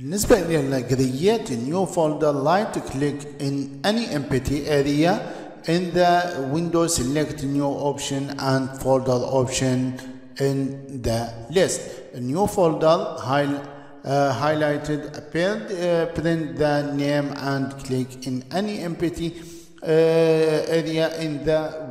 بالنسبة إلى create a new folder right click in any empty area in the window select new option and folder option in the list a new folder high, uh, highlighted appeared uh, print the name and click in any empty اريا إن ذا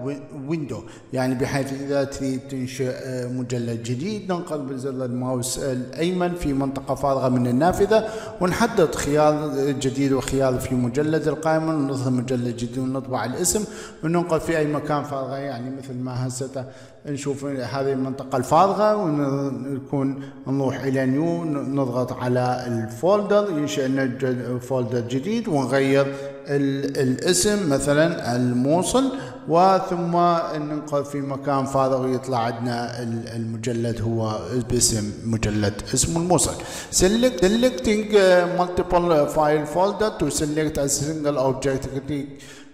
ويندو يعني بحيث إذا تريد تنشئ مجلد جديد ننقل بزر الماوس الأيمن في منطقة فارغة من النافذة ونحدد خيار جديد وخيار في مجلد القائمه ونظهر مجلد جديد ونطبع الاسم وننقل في أي مكان فارغة. يعني مثل ما هسه نشوف هذه المنطقة الفارغة ونكون نروح إلى new نضغط على ال folder ينشئ لنا folder جديد ونغير الاسم مثلا الموصل وثم ننقل في مكان فارغ ويطلع عندنا المجلد هو باسم مجلد اسمه الموصل select selecting multiple file folder to select a single object click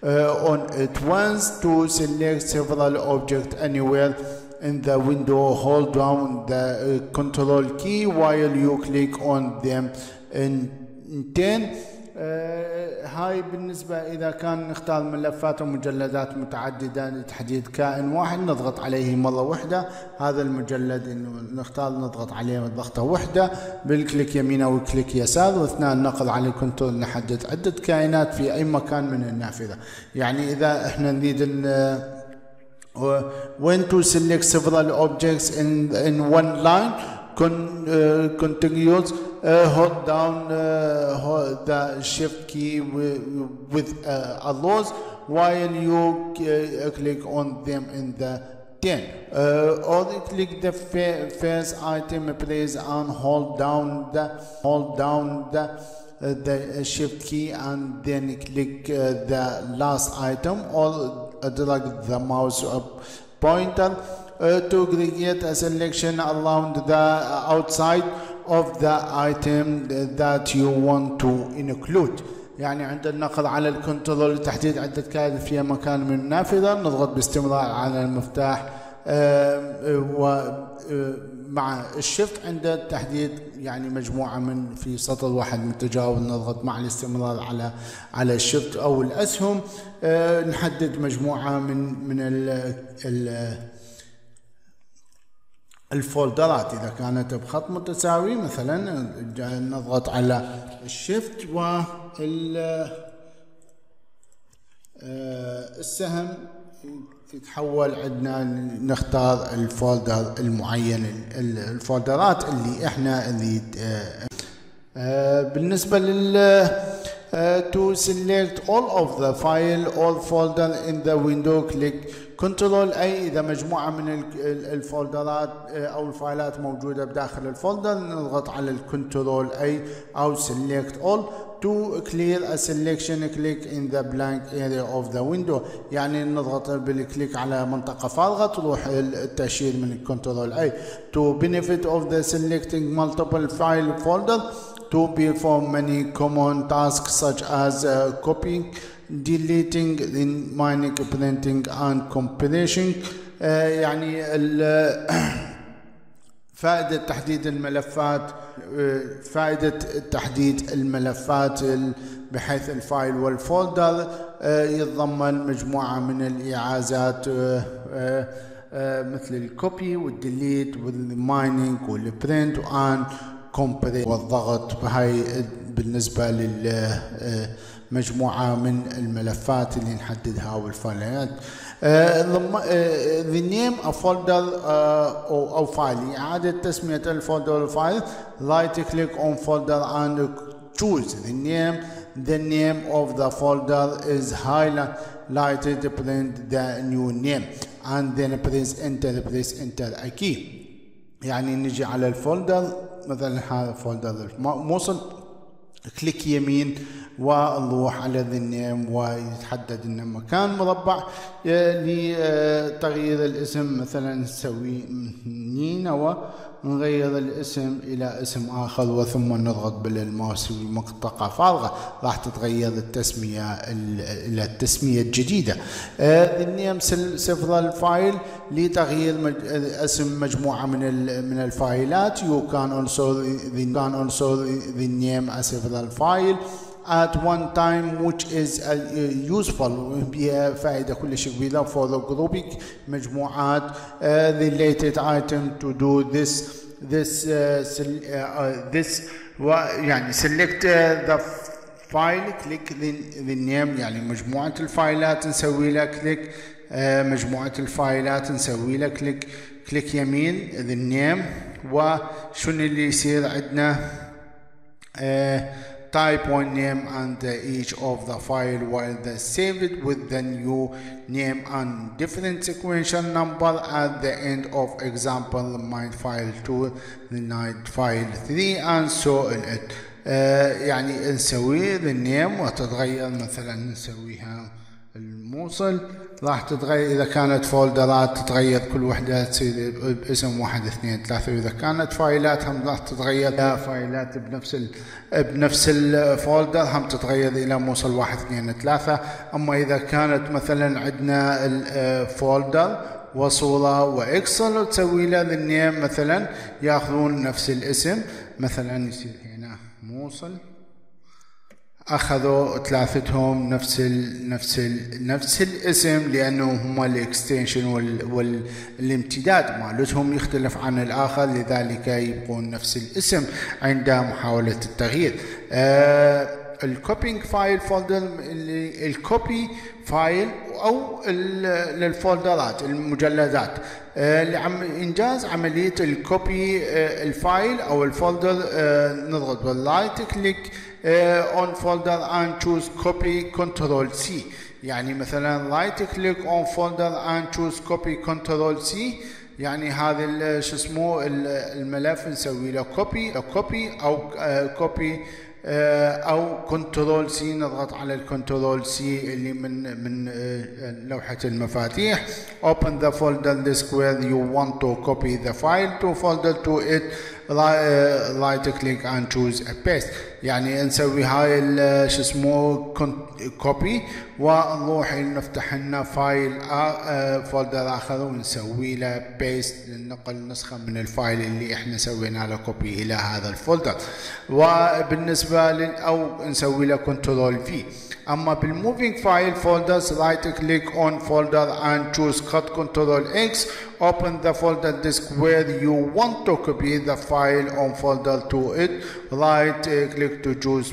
uh, on it once to select several objects anywhere in the window hold down the uh, control key while you click on them in 10 آه هاي بالنسبة إذا كان نختار ملفات ومجلدات متعددة لتحديد كائن واحد نضغط عليه مرة واحدة هذا المجلد إنه نختار نضغط عليه ضغطة واحدة بال click يمين أو ال click يسار. واثناء النقل على ال control نحدد عدة كائنات في أي مكان من النافذة. يعني إذا إحنا نريد when to select several objects in in one line con, uh, continuous uh, hold down uh, hold the shift key with, uh, allows while you click on them in the 10 uh, or click the first item please and hold down the hold down the the shift key and then click the last item or drag the mouse up pointer to create a selection around the outside of the item that you want to include. يعني عند النقر على الكنترول لتحديد عدة كائن في مكان من النافذة نضغط باستمرار على المفتاح ومع الشفت عند تحديد يعني مجموعة من في سطر واحد متجاوب نضغط مع الاستمرار على على الشفت أو الأسهم. نحدد مجموعة من من ال الفولدرات. إذا كانت بخط متساوي مثلا نضغط على ال shift وال السهم يتحول. عندنا نختار ال folder المعين الفولدرات اللي إحنا نريد بالنسبة لل Uh, to select all of the file all folder in the window click control A إذا مجموعة من الفولدرات أو الفايلات موجودة بداخل ال folder نضغط على ال control A أو سيلكت اول to clear a selection click in the blank area of the window. يعني نضغط بالكليك على منطقة فارغة تروح التأشير من الكنترول أي. To benefit of the selecting multiple file folder to perform many common tasks such as uh, copying deleting mining printing and compilation. Uh, يعني فائدة تحديد الملفات فائدة تحديد الملفات بحيث الفايل والفولدر يتضمن مجموعة من الإعازات مثل الكوبي والديليت والمايننج والبرنت وان كومبريت والضغط بهاي بالنسبة لل مجموعة من الملفات اللي نحددها والفايلات rename a folder uh, أو file إعادة تسمية ال folder وال file right click on folder and choose rename the name of the folder is highlighted print the new name and then press enter press enter a key يعني نجي على ال folder مثلا هذا folder موصل click يمين ونروح على ال rename ويتحدد إنه مكان مربع لتغيير الاسم مثلا نسوي نينا نغير الاسم إلى اسم آخر وثم نضغط بالماوس بمنطقة فارغة. راح تتغير التسمية إلى التسمية الجديدة. the name several file لتغيير مج... اسم مجموعة من. من الفايلات. You can also the can also the name a several file. At one time which is useful بها فائدة كلش كبيرة for the grouping مجموعات uh, related item to do this this uh, uh, this يعني select the file click the, rename يعني مجموعة الفايلات نسوي لها click مجموعة الفايلات نسوي لها click click يمين rename وشنو اللي يصير عندنا type one name and each of the file while the saved with the new name and different sequential number at the end of example my file 2 the night file 3 and so on it uh, يعني نسوي the name وتتغير مثلا نسويها الموصل راح تتغير إذا كانت فولدرات تتغير كل وحدة تصير باسم واحد اثنين ثلاثة. واذا كانت فايلات هم راح تتغير. فايلات بنفس ال... بنفس ال folder هم تتغير إلى موصل واحد اثنين ثلاثة. أما إذا كانت مثلا عندنا ال folder وصورة وإكسل وتسوي له rename مثلا يأخذون نفس الاسم. مثلا يصير هنا موصل. أخذوا ثلاثتهم نفس ال نفس ال نفس الاسم لأنه هم ال extension والامتداد مالتهم يختلف عن الآخر لذلك يبقون نفس الاسم عند محاولة التغيير. آه ال copying file folder ال copy file أو للفولدرات المجلدات. لانجاز عملية ال copy ال file أو ال folder نضغط بال right click on folder and choose copy control C. يعني مثلا right click on folder and choose copy control C. يعني هذا شو اسمه الملف نسوي له copy copy أو copy أو control C نضغط على ال control C اللي من من لوحة المفاتيح. Open the folder disk where you want to copy the file to. Folder to it. Click and choose a paste. يعني نسوي هاي شو اسمه copy ونروح نفتح لنا file folder آخر ونسوي له paste ننقل نسخة من ال file اللي إحنا سوينا له copy إلى هذا ال folder وبالنسبة لل أو نسوي له control V أما بال moving file folders right click on folder and choose cut control x. Open the folder disk where you want to copy the file on folder to it right eh, click to choose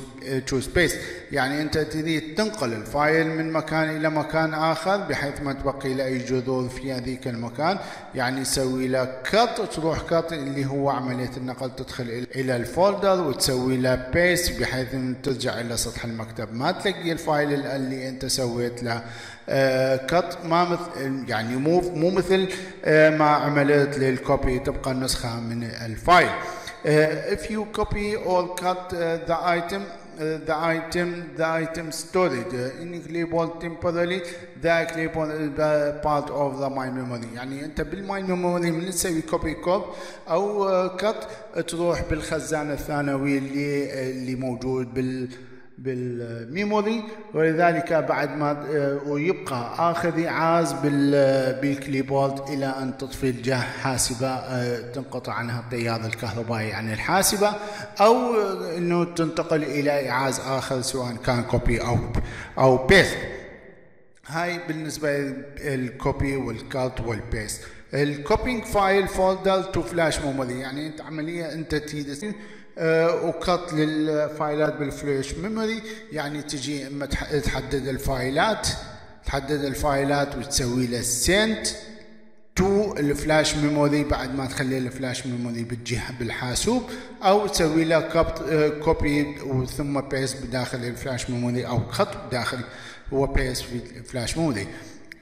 choose paste يعني أنت تريد تنقل ال file من مكان إلى مكان آخر بحيث ما تبقي له اي جذور في هذيك المكان. يعني سوي له cut تروح cut اللي هو عملية النقل تدخل إلى ال folder وتسوي له paste بحيث إن ترجع إلى سطح المكتب. ما تلقي ال file اللي أنت سويت له cut ما مثل يعني مو مو مثل ما عملت لل copy تبقى النسخة من ال file. Uh, if you copy or cut uh, the item the item the item storage uh, in clipboard temporarily the the part of the my memory يعني انت بال my memory من تسوي copy copy أو cut تروح بالخزان الثانوي اللي اللي موجود بال بال memory ولذلك بعد ما ويبقى اخر ايعاز بال clipboard إلى أن تطفي الجهاز حاسبة تنقطع عنها التيار الكهربائي عن الحاسبة أو إنه تنتقل إلى ايعاز آخر سواء كان copy أو أو paste هاي بالنسبة للكوبي والكات والبيست الكوبينج فايل فولدر تو فلاش ميموري يعني أنت عملية أنت تريد وقط للفايلات بال flash memory يعني تجي أما تحدد الفايلات تحدد الفايلات وتسوي له send to ال flash memory بعد ما تخلي ال flash memory بالجهاز بالحاسوب أو تسوي له copy وثم paste بداخل ال flash memory أو خط داخل هو paste في ال flash memory.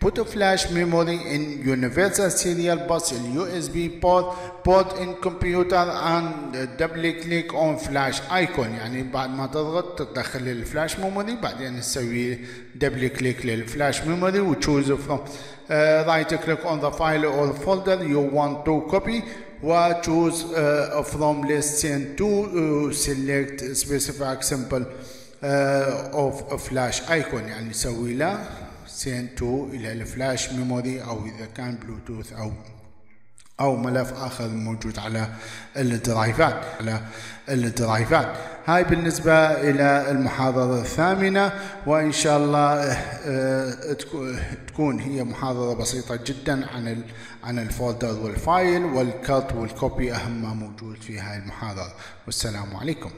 Put a flash memory in universal serial bus USB port port in computer and double click on flash icon يعني بعد ما تضغط تدخل ال flash memory بعدين تسوي double click لل flash memory و choose from uh, right click on the file or folder you want to copy و choose uh, from list send to uh, select specific symbol uh, of flash icon يعني نسوي له send to إلى ال flash memory أو إذا كان بلوتوث أو أو ملف آخر موجود على الدرايفات على الدرايفات هاي بالنسبة إلى المحاضرة الثامنة وإن شاء الله آه، تكون هي محاضرة بسيطة جدا عن عن الفولدر والفايل والكت والكوبي أهم ما موجود في هاي المحاضرة. والسلام عليكم.